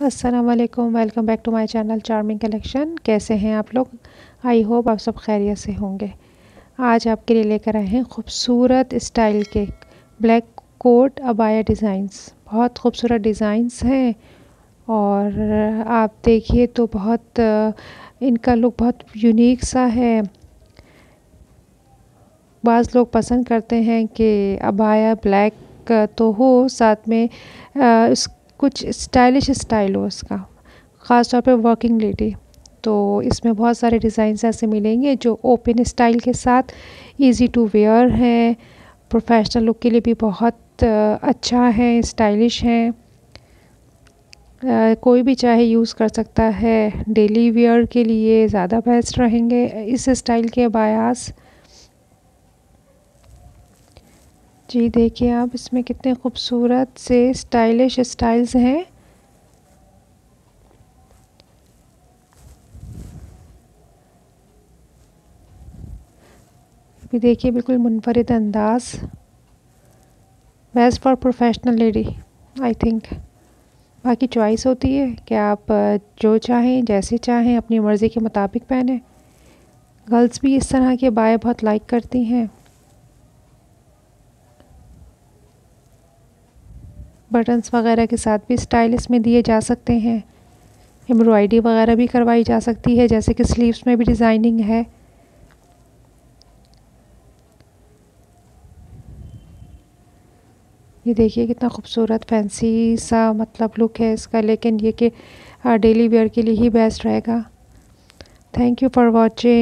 अस्सलाम वालेकुम welcome back to my channel charming collection कैसे हैं आप लोग? आई होप आप सब खैरियत से होंगे। आज आपके लिए लेकर आए हैं खूबसूरत स्टाइल के ब्लैक कोट अबाया डिज़ाइंस बहुत खूबसूरत डिज़ाइंस हैं और आप देखिए तो बहुत, इनका लुक बहुत यूनिक सा है। बाज़ लोग पसंद करते हैं कि अबाया ब्लैक तो हो, साथ में उस कुछ स्टाइलिश स्टाइल हो उसका। ख़ास तौर पे वर्किंग लेडी तो इसमें बहुत सारे डिज़ाइन ऐसे मिलेंगे जो ओपन स्टाइल के साथ इजी टू वेयर हैं प्रोफेशनल लुक के लिए भी बहुत अच्छा है स्टाइलिश है। कोई भी चाहे यूज़ कर सकता है। डेली वेयर के लिए ज़्यादा बेस्ट रहेंगे। इस स्टाइल के बायास जी देखिए, आप इसमें कितने खूबसूरत से स्टाइलिश स्टाइल्स हैं। भी देखिए, बिल्कुल मुनफरद अंदाज। Best for professional lady I think बाकी चॉइस होती है कि आप जो चाहें, जैसे चाहें, अपनी मर्ज़ी के मुताबिक पहने। गर्ल्स भी इस तरह के बाय बहुत लाइक करती हैं। बटन्स वगैरह के साथ भी स्टाइल इसमें दिए जा सकते हैं। एम्ब्रॉयडरी वगैरह भी करवाई जा सकती है, जैसे कि स्लीव्स में भी डिज़ाइनिंग है। ये देखिए कितना खूबसूरत फैंसी सा मतलब लुक है इसका, लेकिन ये कि डेली वेयर के लिए ही बेस्ट रहेगा। Thank you for watching